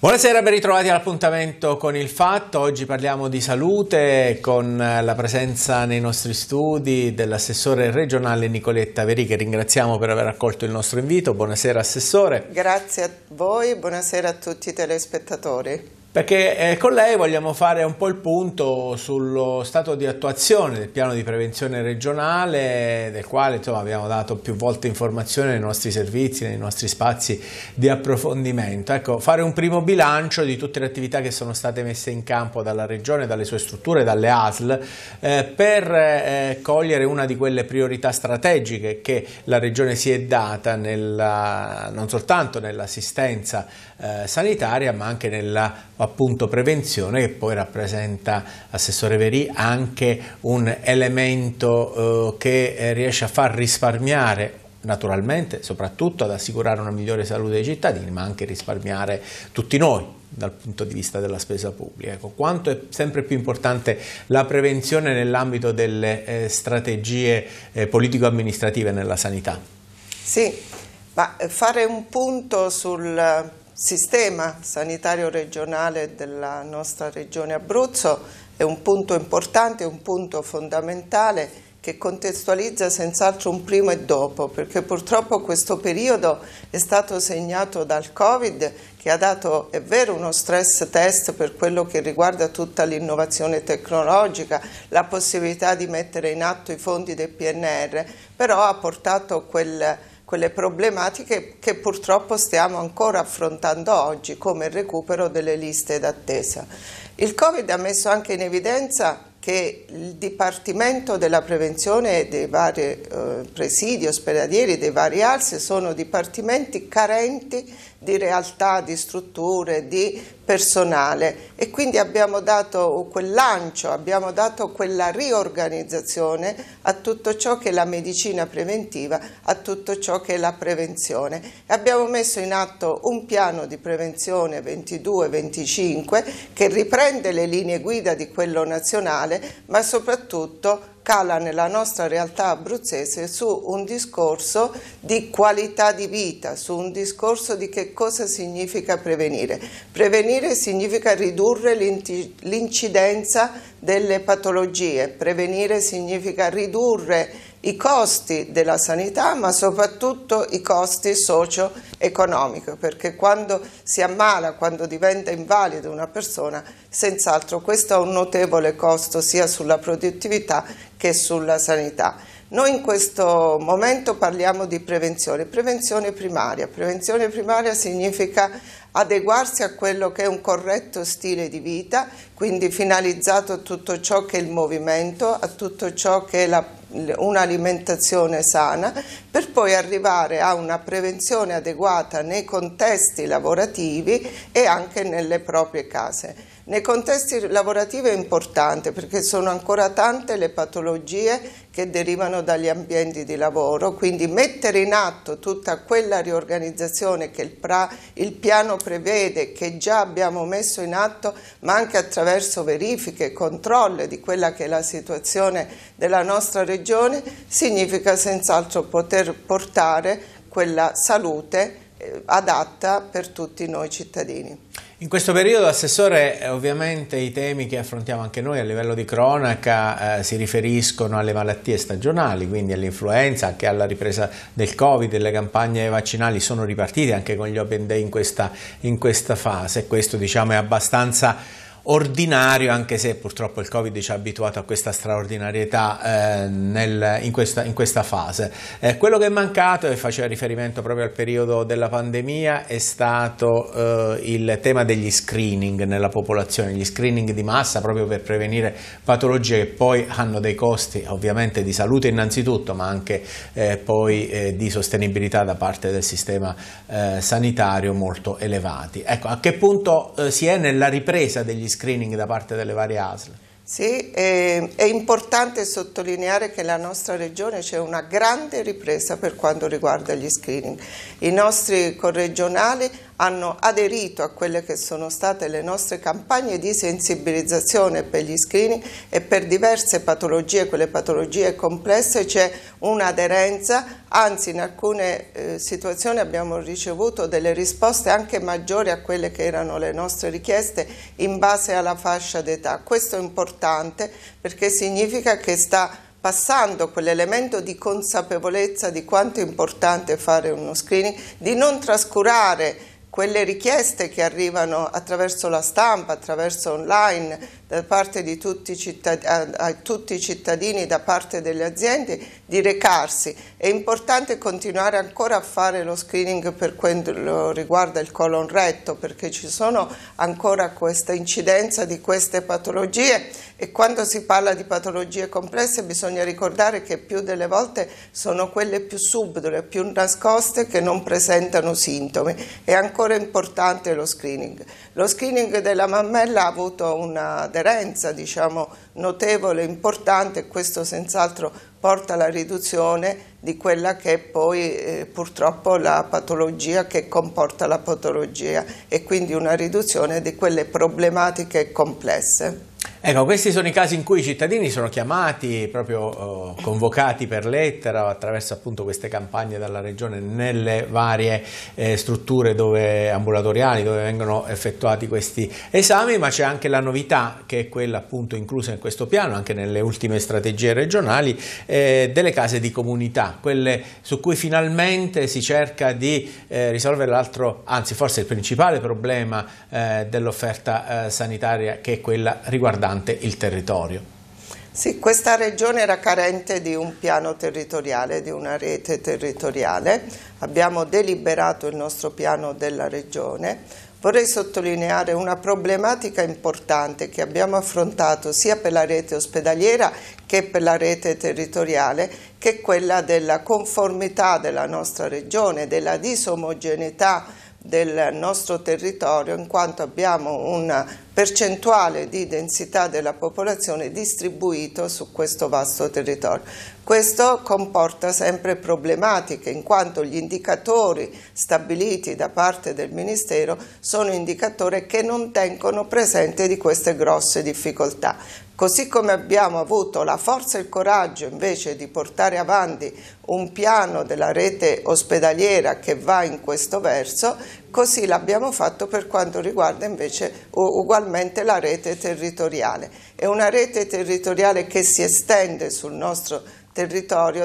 Buonasera, ben ritrovati all'appuntamento con il Fatto. Oggi parliamo di salute con la presenza nei nostri studi dell'assessore regionale Nicoletta Veri che ringraziamo per aver accolto il nostro invito. Buonasera Assessore. Grazie a voi, buonasera a tutti i telespettatori. Perché eh, con lei vogliamo fare un po' il punto sullo stato di attuazione del piano di prevenzione regionale, del quale insomma, abbiamo dato più volte informazioni nei nostri servizi, nei nostri spazi di approfondimento. Ecco, fare un primo bilancio di tutte le attività che sono state messe in campo dalla Regione, dalle sue strutture, dalle ASL, eh, per eh, cogliere una di quelle priorità strategiche che la Regione si è data nella, non soltanto nell'assistenza eh, sanitaria, ma anche nella appunto prevenzione che poi rappresenta, Assessore Veri, anche un elemento eh, che eh, riesce a far risparmiare naturalmente, soprattutto ad assicurare una migliore salute dei cittadini, ma anche risparmiare tutti noi dal punto di vista della spesa pubblica. Ecco, quanto è sempre più importante la prevenzione nell'ambito delle eh, strategie eh, politico-amministrative nella sanità? Sì, ma fare un punto sul sistema sanitario regionale della nostra regione Abruzzo è un punto importante, un punto fondamentale che contestualizza senz'altro un prima e dopo, perché purtroppo questo periodo è stato segnato dal Covid che ha dato, è vero, uno stress test per quello che riguarda tutta l'innovazione tecnologica, la possibilità di mettere in atto i fondi del PNR, però ha portato quel quelle problematiche che purtroppo stiamo ancora affrontando oggi come il recupero delle liste d'attesa. Il Covid ha messo anche in evidenza che il Dipartimento della Prevenzione dei vari eh, presidi ospedalieri, dei vari ALSE, sono dipartimenti carenti di realtà, di strutture, di personale e quindi abbiamo dato quel lancio, abbiamo dato quella riorganizzazione a tutto ciò che è la medicina preventiva, a tutto ciò che è la prevenzione. Abbiamo messo in atto un piano di prevenzione 22-25 che riprende le linee guida di quello nazionale ma soprattutto cala nella nostra realtà abruzzese su un discorso di qualità di vita, su un discorso di che cosa significa prevenire. Prevenire significa ridurre l'incidenza delle patologie, prevenire significa ridurre i costi della sanità ma soprattutto i costi socio-economici perché quando si ammala, quando diventa invalida una persona senz'altro questo ha un notevole costo sia sulla produttività che sulla sanità. Noi in questo momento parliamo di prevenzione, prevenzione primaria. Prevenzione primaria significa adeguarsi a quello che è un corretto stile di vita, quindi finalizzato a tutto ciò che è il movimento, a tutto ciò che è un'alimentazione sana, per poi arrivare a una prevenzione adeguata nei contesti lavorativi e anche nelle proprie case. Nei contesti lavorativi è importante perché sono ancora tante le patologie che derivano dagli ambienti di lavoro, quindi mettere in atto tutta quella riorganizzazione che il, pra, il piano prevede, che già abbiamo messo in atto, ma anche attraverso verifiche e controlli di quella che è la situazione della nostra regione, significa senz'altro poter portare quella salute adatta per tutti noi cittadini. In questo periodo, Assessore, eh, ovviamente i temi che affrontiamo anche noi a livello di cronaca eh, si riferiscono alle malattie stagionali, quindi all'influenza, anche alla ripresa del Covid, le campagne vaccinali sono ripartite anche con gli Open Day in questa, in questa fase questo diciamo, è abbastanza ordinario, anche se purtroppo il Covid ci ha abituato a questa straordinarietà eh, nel, in, questa, in, questa, fase. Eh, quello che è mancato, e faceva riferimento proprio al periodo della pandemia, è stato eh, il tema degli screening nella popolazione, gli screening di massa proprio per prevenire patologie che poi hanno dei costi ovviamente di salute innanzitutto, ma anche eh, poi eh, di sostenibilità da parte del sistema eh, sanitario molto elevati. Ecco, a che punto si è nella ripresa degli screening? Screening da parte delle varie ASL. Sì, è, è, importante sottolineare che nella nostra regione c'è una grande ripresa per quanto riguarda gli screening. I nostri corregionali hanno aderito a quelle che sono state le nostre campagne di sensibilizzazione per gli screening e per diverse patologie, quelle patologie complesse c'è un'aderenza, anzi in alcune eh, situazioni abbiamo ricevuto delle risposte anche maggiori a quelle che erano le nostre richieste in base alla fascia d'età. Questo è importante perché significa che sta passando quell'elemento di consapevolezza di quanto è importante fare uno screening, di non trascurare quelle richieste che arrivano attraverso la stampa, attraverso online, da parte di tutti, a, a tutti i cittadini, da parte delle aziende, di recarsi. È importante continuare ancora a fare lo screening per quanto riguarda il colon retto, perché ci sono ancora questa incidenza di queste patologie e quando si parla di patologie complesse bisogna ricordare che più delle volte sono quelle più subdole, più nascoste che non presentano sintomi. È ancora importante lo screening. Lo screening della mammella ha avuto una aderenza diciamo, notevole, importante e questo senz'altro porta alla riduzione di quella che è poi eh, purtroppo la patologia che comporta la patologia e quindi una riduzione di quelle problematiche complesse. Ecco, questi sono i casi in cui i cittadini sono chiamati, proprio eh, convocati per lettera attraverso appunto queste campagne dalla Regione nelle varie eh, strutture dove, ambulatoriali dove vengono effettuati questi esami, ma c'è anche la novità che è quella appunto inclusa in questo piano, anche nelle ultime strategie regionali, eh, delle case di comunità, quelle su cui finalmente si cerca di eh, risolvere l'altro, anzi forse il principale problema eh, dell'offerta eh, sanitaria che è quella riguardante riguardante il territorio. Sì, questa regione era carente di un piano territoriale, di una rete territoriale. Abbiamo deliberato il nostro piano della regione. Vorrei sottolineare una problematica importante che abbiamo affrontato sia per la rete ospedaliera che per la rete territoriale, che è quella della conformità della nostra regione, della disomogeneità del nostro territorio in quanto abbiamo una percentuale di densità della popolazione distribuito su questo vasto territorio. Questo comporta sempre problematiche in quanto gli indicatori stabiliti da parte del Ministero sono indicatori che non tengono presente di queste grosse difficoltà. Così come abbiamo avuto la forza e il coraggio invece di portare avanti un piano della rete ospedaliera che va in questo verso, così l'abbiamo fatto per quanto riguarda invece ugualmente la rete territoriale. È una rete territoriale che si estende sul nostro territorio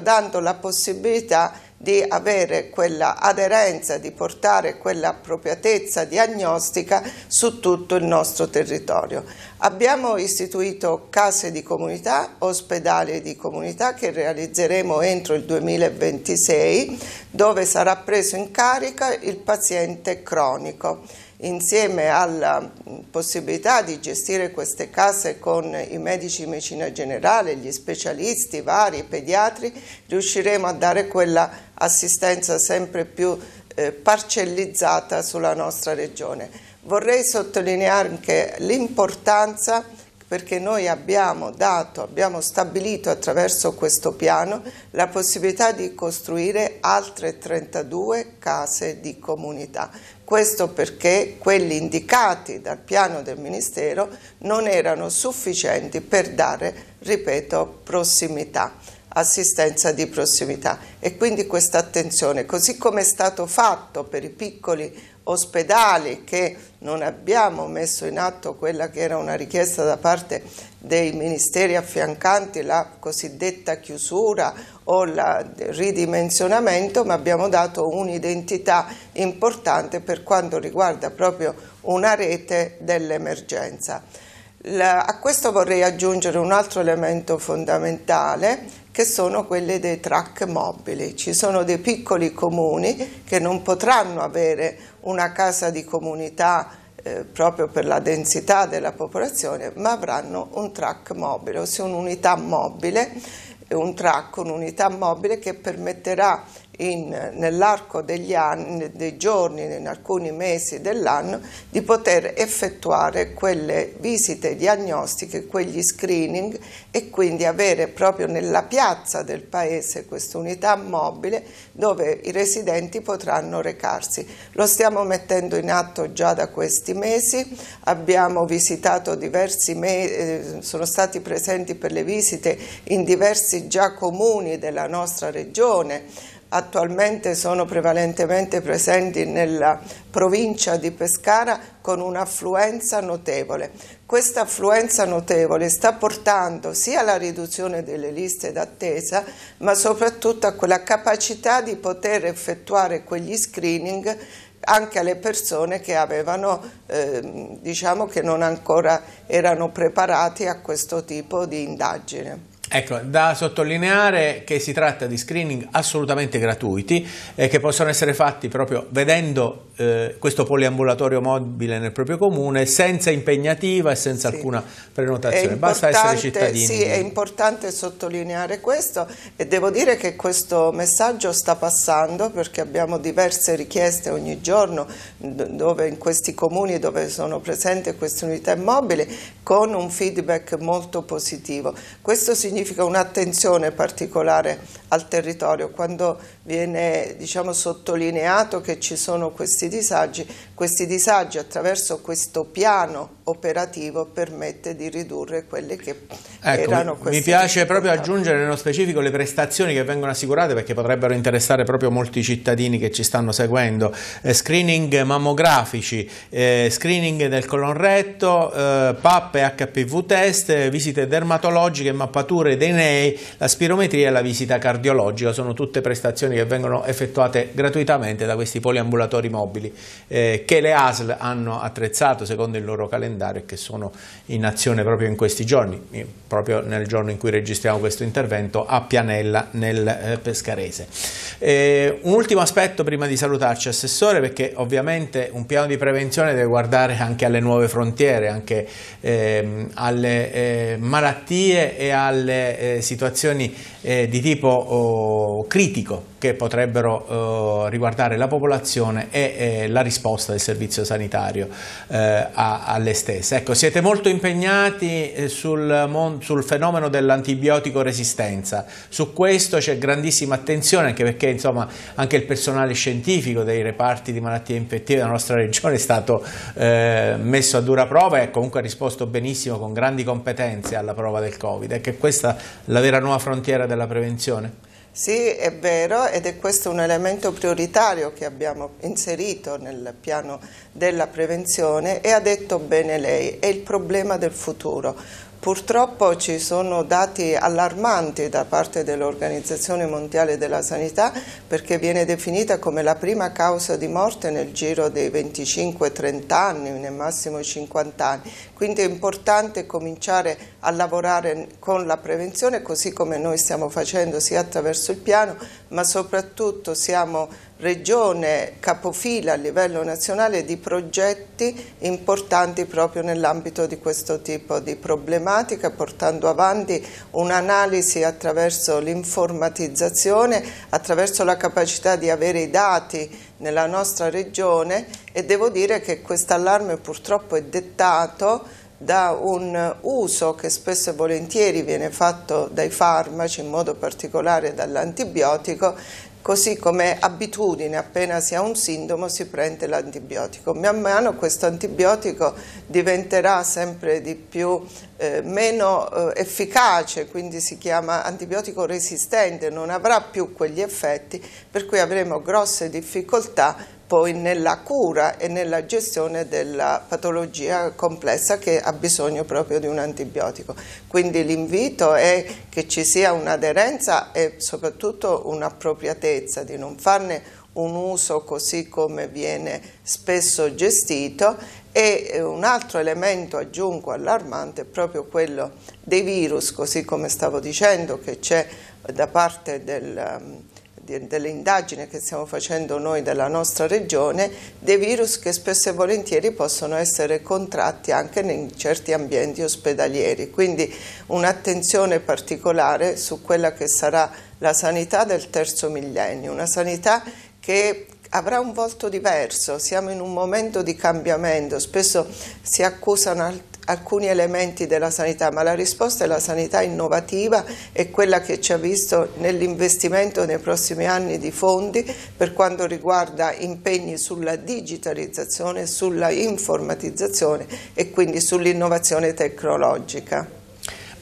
dando la possibilità di avere quella aderenza, di portare quella appropriatezza diagnostica su tutto il nostro territorio. Abbiamo istituito case di comunità, ospedali di comunità che realizzeremo entro il 2026 dove sarà preso in carica il paziente cronico insieme alla possibilità di gestire queste case con i medici di medicina generale, gli specialisti vari, i pediatri, riusciremo a dare quella assistenza sempre più eh, parcellizzata sulla nostra regione. Vorrei sottolineare anche l'importanza perché noi abbiamo dato, abbiamo stabilito attraverso questo piano la possibilità di costruire altre 32 case di comunità. Questo perché quelli indicati dal piano del Ministero non erano sufficienti per dare, ripeto, prossimità assistenza di prossimità e quindi questa attenzione, così come è stato fatto per i piccoli ospedali che non abbiamo messo in atto quella che era una richiesta da parte dei ministeri affiancanti, la cosiddetta chiusura o il ridimensionamento, ma abbiamo dato un'identità importante per quanto riguarda proprio una rete dell'emergenza. A questo vorrei aggiungere un altro elemento fondamentale che sono quelle dei track mobili. Ci sono dei piccoli comuni che non potranno avere una casa di comunità eh, proprio per la densità della popolazione, ma avranno un track mobile, ossia un'unità mobile, un track, un'unità mobile che permetterà nell'arco degli anni, dei giorni, in alcuni mesi dell'anno, di poter effettuare quelle visite diagnostiche, quegli screening e quindi avere proprio nella piazza del paese questa unità mobile dove i residenti potranno recarsi. Lo stiamo mettendo in atto già da questi mesi, abbiamo visitato diversi mesi, eh, sono stati presenti per le visite in diversi già comuni della nostra regione, attualmente sono prevalentemente presenti nella provincia di Pescara con un'affluenza notevole. Questa affluenza notevole sta portando sia alla riduzione delle liste d'attesa, ma soprattutto a quella capacità di poter effettuare quegli screening anche alle persone che avevano, eh, diciamo che non ancora erano preparati a questo tipo di indagine. Ecco, da sottolineare che si tratta di screening assolutamente gratuiti e che possono essere fatti proprio vedendo eh, questo poliambulatorio mobile nel proprio comune senza impegnativa e senza sì. alcuna prenotazione, basta essere cittadini. Sì, è importante sottolineare questo e devo dire che questo messaggio sta passando perché abbiamo diverse richieste ogni giorno dove in questi comuni dove sono presenti queste unità immobili con un feedback molto positivo. Questo significa un'attenzione particolare al territorio. Quando viene diciamo, sottolineato che ci sono questi disagi, questi disagi attraverso questo piano operativo permette di ridurre quelle che ecco, erano queste Mi piace proprio aggiungere nello specifico le prestazioni che vengono assicurate perché potrebbero interessare proprio molti cittadini che ci stanno seguendo. Eh, screening mammografici, eh, screening del colon retto, eh, PAP e HPV test, visite dermatologiche, mappature dei nei, la spirometria e la visita cardiologica. Sono tutte prestazioni che vengono effettuate gratuitamente da questi poliambulatori mobili eh, che le ASL hanno attrezzato secondo il loro calendario e che sono in azione proprio in questi giorni, proprio nel giorno in cui registriamo questo intervento a Pianella nel eh, Pescarese. Eh, un ultimo aspetto prima di salutarci Assessore perché ovviamente un piano di prevenzione deve guardare anche alle nuove frontiere, anche ehm, alle eh, malattie e alle eh, situazioni eh, di tipo oh, critico che potrebbero oh, riguardare la popolazione e eh, la risposta del servizio sanitario a, alle stesse. Ecco, siete molto impegnati eh, sul, sul fenomeno dell'antibiotico resistenza, su questo c'è grandissima attenzione anche perché insomma, anche il personale scientifico dei reparti di malattie infettive della nostra regione è stato eh, messo a dura prova e comunque ha risposto benissimo con grandi competenze alla prova del Covid. È che questa è la vera nuova frontiera della prevenzione? Sì, è vero ed è questo un elemento prioritario che abbiamo inserito nel piano della prevenzione e ha detto bene lei, è il problema del futuro. Purtroppo ci sono dati allarmanti da parte dell'Organizzazione Mondiale della Sanità perché viene definita come la prima causa di morte nel giro dei 25-30 anni, nel massimo 50 anni. Quindi è importante cominciare a lavorare con la prevenzione così come noi stiamo facendo sia attraverso il piano ma soprattutto siamo regione capofila a livello nazionale di progetti importanti proprio nell'ambito di questo tipo di problematica, portando avanti un'analisi attraverso l'informatizzazione, attraverso la capacità di avere i dati nella nostra regione e devo dire che questo allarme purtroppo è dettato da un uso che spesso e volentieri viene fatto dai farmaci, in modo particolare dall'antibiotico, così come abitudine appena si ha un sintomo si prende l'antibiotico. Man mano questo antibiotico diventerà sempre di più eh, meno eh, efficace, quindi si chiama antibiotico resistente, non avrà più quegli effetti per cui avremo grosse difficoltà poi nella cura e nella gestione della patologia complessa che ha bisogno proprio di un antibiotico. Quindi l'invito è che ci sia un'aderenza e soprattutto un'appropriatezza di non farne un uso così come viene spesso gestito e eh, un altro elemento aggiungo allarmante è proprio quello dei virus, così come stavo dicendo che c'è da parte del delle indagini che stiamo facendo noi della nostra regione, dei virus che spesso e volentieri possono essere contratti anche in certi ambienti ospedalieri. Quindi un'attenzione particolare su quella che sarà la sanità del terzo millennio, una sanità che avrà un volto diverso, siamo in un momento di cambiamento, spesso si accusano alcuni elementi della sanità, ma la risposta è la sanità innovativa e quella che ci ha visto nell'investimento nei prossimi anni di fondi per quanto riguarda impegni sulla digitalizzazione, sulla informatizzazione e quindi sull'innovazione tecnologica.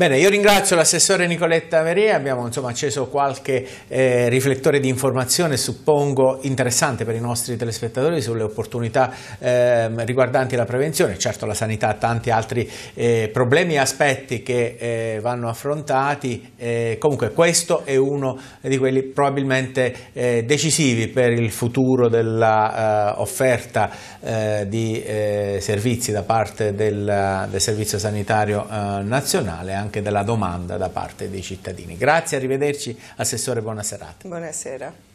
Bene, io ringrazio l'assessore Nicoletta Veria, abbiamo insomma, acceso qualche eh, riflettore di informazione, suppongo interessante per i nostri telespettatori sulle opportunità eh, riguardanti la prevenzione, certo la sanità ha tanti altri eh, problemi e aspetti che eh, vanno affrontati, eh, comunque questo è uno di quelli probabilmente eh, decisivi per il futuro dell'offerta di servizi da parte del, del Servizio Sanitario Nazionale anche della domanda da parte dei cittadini. Grazie, arrivederci, Assessore, buona serata. Buonasera.